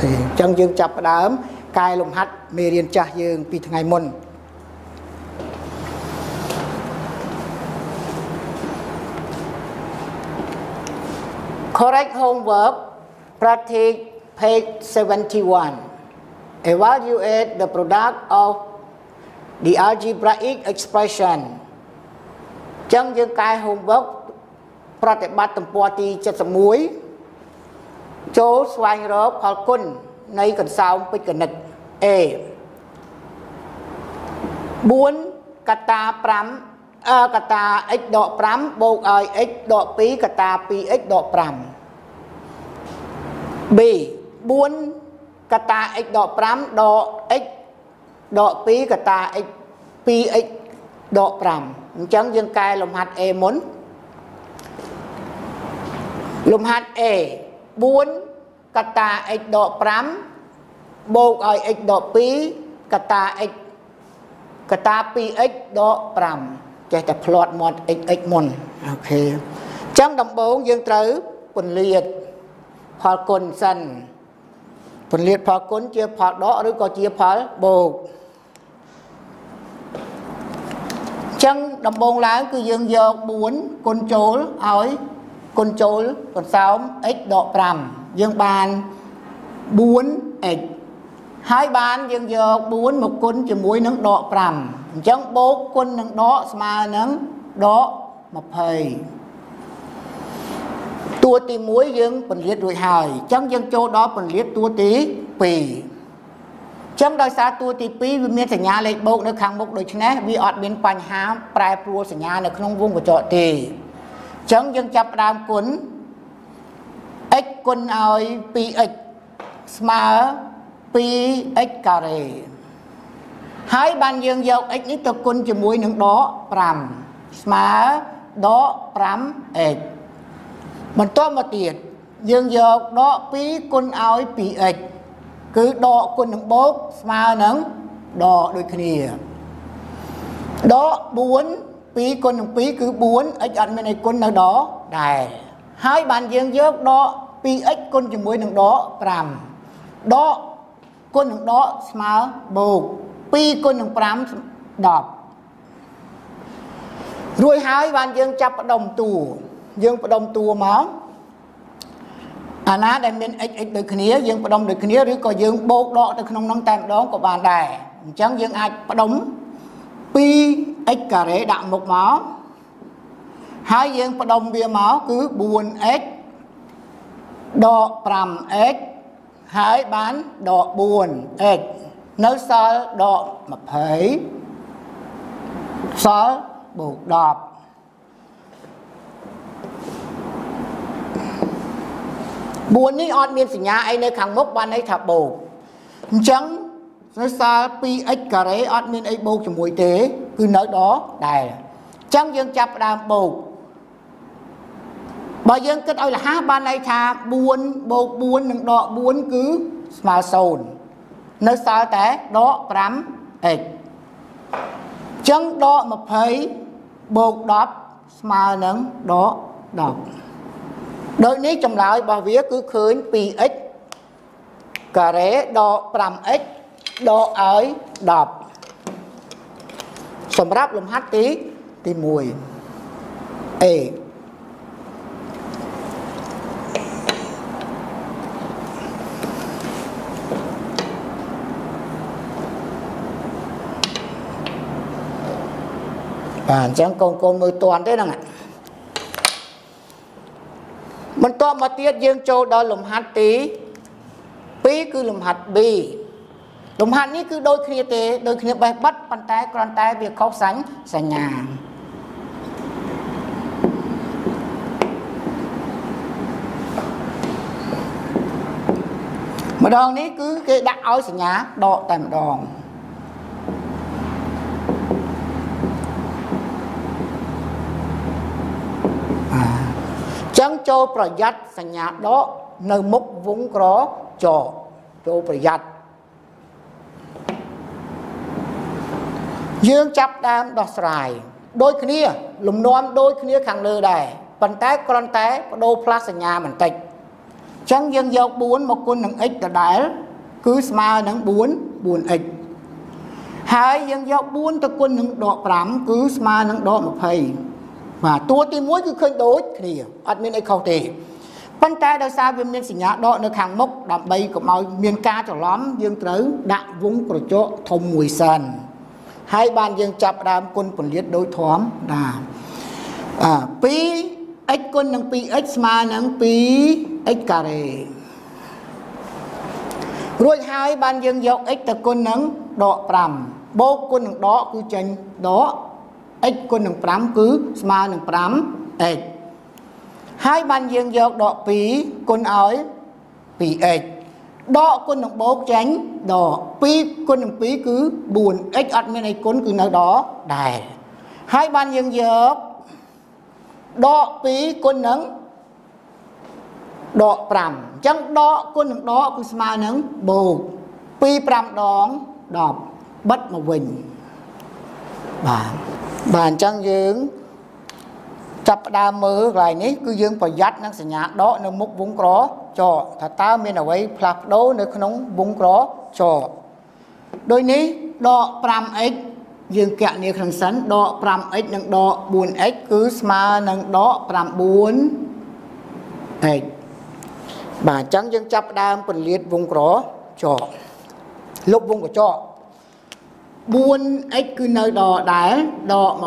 ខេអញ្ចឹងយើងចាប់ផ្ដើមកែលំហាត់មេរៀនចាស់យើងពីថ្ងៃមុន correct homework practice page 71 evaluate the product of the algebraic expression ចឹងយើងកែ homework ប្រតិបត្តិទំព័រទី71 ចូលស្វែងរកផលគុណនៃកន្សោមពេជ្រគណិត A 4កតា5អឺកតា x ដក5បូកឲ្យ x ដក2កតា 2x ដក5 B 4កតា x ដក5ដក x ដក2កតា x 2x ដក5អញ្ចឹងយើងកែលំហាត់ A មុនលំហាត់ A 4កតា x ដក5បូកឲ្យ x ដក2កតា x កតា 2x ដក5ចេះតែផ្្លាត់មាត់ x x មុនអូខេអញ្ចឹងដំបូងយើងត្រូវពន្លាតផលគុណសិនពន្លាតផលគុណជាផលដកឬក៏ជាផលបូកចឹងដំបូងឡើងគឺយើងយក4គុណចូលឲ្យ គុណចូលកន្សោម x ដក5យើងបាន 4x ហើយបានយើងយក4មកគុណជាមួយនឹងដក5អញ្ចឹងបូកគុណនឹងដកស្មើនឹងដក20តួទី1យើងពន្លាតរួចហើយអញ្ចឹងយើងចូលដល់ពន្លាតតួទី2ចឹងដោយសារតួទី2វាមានសញ្ញាលេខបូកនៅខាងមុខដូច្នេះវាអត់មានបញ្ហាប្រែប្រួលសញ្ញានៅក្នុងវងកញ្ចក់ទេអញ្ចឹងយើងចាប់ផ្ដើមគុណ x គុណឲ្យ 2x ស្មើ 2x ការ៉េហើយបានយើងយក x នេះទៅគុណជាមួយនឹងដក5ស្មើដក 5x បន្ទាប់មកទៀតយើងយកដក2គុណឲ្យ 2x គឺដកគុណនឹងបូកស្មើនឹងដកដូចគ្នាដក4 2គុណនឹង2គឺ4 x អត់មានអីគុណនៅដកដែរហើយបានយើងយកដក 2x គុណជាមួយនឹងដក5ដកគុណនឹងដកស្មើបូក2គុណនឹង5 10រួចហើយបានយើងចាប់ផ្ដុំតួយើងផ្ដុំតួមកអាណាដែលមាន x x ដូចគ្នាយើងផ្ដុំដូចគ្នាឬក៏យើងបូកដកទៅក្នុងនោះតែម្ដងក៏បានដែរអញ្ចឹងយើងអាចផ្ដុំ 2x ការ៉េដាក់មុខមកហើយយើងផ្ដុំវាមកគឺ 4x ដក 5x ហើយបានដក 4x នៅសល់ដក20សល់បូក10 4នេះអត់មានសញ្ញាអីនៅខាងមុខបានន័យថាបូកអញ្ចឹង នៅសល់ 2x ការ៉េអត់មានអីបូកជាមួយទេ គឺនៅដដែរអញ្ចឹងយើងចាប់ផ្ដើមបូកបើយើងគិតឲ្យលះបានន័យថា4បូក4និងដក4គឺស្មើ0នៅសល់តែដក 5x ចឹងដក20បូក10ស្មើនឹងដក10ដូចនេះចម្លើយរបស់វាគឺឃើញ 2x ការ៉េដក 5x ដកឲ្យ10សម្រាប់លំហាត់ទីទី1 A បាទអញ្ចឹងកូនកូនមើលតន់ទេហ្នឹងបន្ទាប់មកទៀតយើងចូលដល់លំហាត់ទី2គឺលំហាត់ B លំហាត់នេះគឺដូចគ្នាទេដូចគ្នាបេះបិទប៉ុន្តែគ្រាន់តែវាខុសសញ្ញសញ្ញាម្ដងនេះគឺគេដាក់ឲ្យសញ្ញាដកតែម្ដងចឹងចូលប្រយ័ត្នសញ្ញាដកនៅមុខវងក្រចចូលប្រយ័ត្ន យើងចាប់ដើមដោះស្រាយដូចគ្នាលំនាំដូចគ្នាខាងលើដែរប៉ុន្តែគ្រាន់តែបដូរផ្លាស់សញ្ញាបន្តិចចឹងយើងយក4មកគុណនឹង x ដដែលគឺស្មើនឹង4 4x ហើយយើងយក4ទៅគុណនឹងដក5គឺស្មើនឹងដក20បាទតួទី1គឺឃើញដូចគ្នាអត់មានអីខុសទេប៉ុន្តែដោយសារវាមានសញ្ញាដកនៅខាងមុខដើម្បីកុំឲ្យមានការច្រឡំយើងត្រូវដាក់វងក្រចកធំមួយសិន ហើយបានយើងចាប់ដើមគុណពលាតដូចធម្មតាអា2 x គុណនឹង 2x ស្មើនឹង 2x ការ៉េរួចហើយបានយើងយក x ទៅគុណនឹងដក5បូកគុណនឹងដកគឺចេញដក x គុណនឹង5គឺស្មើនឹង 5x ហើយបានយើងយកដក2គុណឲ្យ 2x ដកគុណនឹងបូកចេញដក2គុណនឹង2គឺ 4x អត់មានអីគុណគឺនៅដកដែរហើយបានយើងយកដក2គុណនឹងដក5អញ្ចឹងដកគុណនឹងដកគឺស្មើនឹងបូក2 5ដង10បិទមកវិញបាទបាទអញ្ចឹងយើង ចាប់ផ្ដើមមើលកន្លែងនេះគឺយើងប្រយ័ត្ននឹងសញ្ញាដកនៅមុខវងក្រចថាតើមានអ្វីផ្លាស់ប្ដូរនៅក្នុងវងក្រចដូចនេះដក 5x យើងកណនីក្នុងសិនដក 5x និងដក 4x គឺស្មើនឹងដក 9x បាទអញ្ចឹងយើងចាប់ផ្ដើមពន្លាតវងក្រចលុបវងកញ្ចក់ 4x គឺនៅដកដែរដក20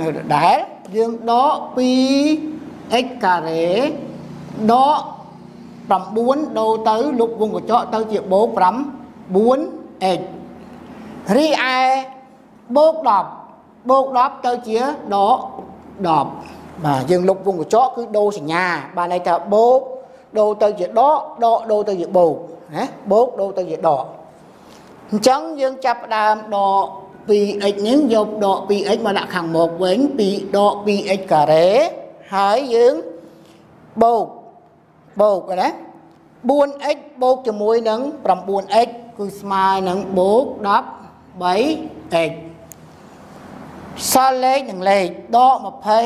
នៅដដែលយើងដក 2x ការ៉េដក9ដូរទៅលុបវងកញ្ចក់ទៅជាបូក 9x រីឯបូក10បូក10ទៅជាដក10បាទយើងលុបវងកញ្ចក់គឺដូរសញ្ញាបានន័យថាបូកដូរទៅជាដកដកដូរទៅជាបូកណាបូកដូរទៅជាដកអញ្ចឹងយើងចាប់ផ្ដើមដក 2x នេះយកដក 2x មកដាក់ខាងមុខវិញពីដក 2x ការ៉េហើយយើងបូកបូកណា 4x បូកជាមួយនឹង 9x គឺស្មើនឹងបូក 13x សល់លេខនឹងលេខដក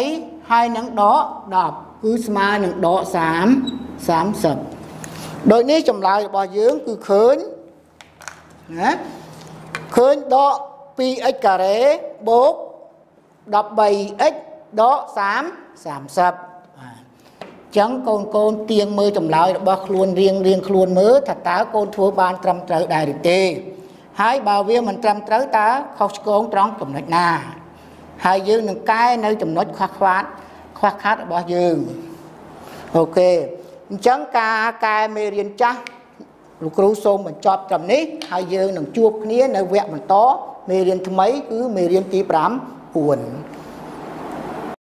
20ហើយនឹងដក10គឺស្មើនឹងដក30 30ដូចនេះចម្លើយរបស់យើងគឺឃើញណាឃើញដក 2x ការ៉េបូក 13x ដក30 30បាទចឹងកូនកូនទៀងមើលចម្លើយរបស់ខ្លួនរៀងរៀងខ្លួនមើលថាតើកូនធ្វើបានត្រឹមត្រូវដែរឬទេហើយបើវាមិនត្រឹមត្រូវតើខុសឆ្គងត្រង់ចំណុចណា ហើយយើងនឹងកែនៅចំណុចខ្វះខ្វាតខ្វះខាតរបស់យើងអូខេអញ្ចឹងការកែមេរៀនចាស់ លោកគ្រូសូមបញ្ចប់ត្រឹមនេះហើយយើងនឹងជួបគ្នានៅវគ្គបន្តមេរៀនថ្មីគឺមេរៀនទី5ពួន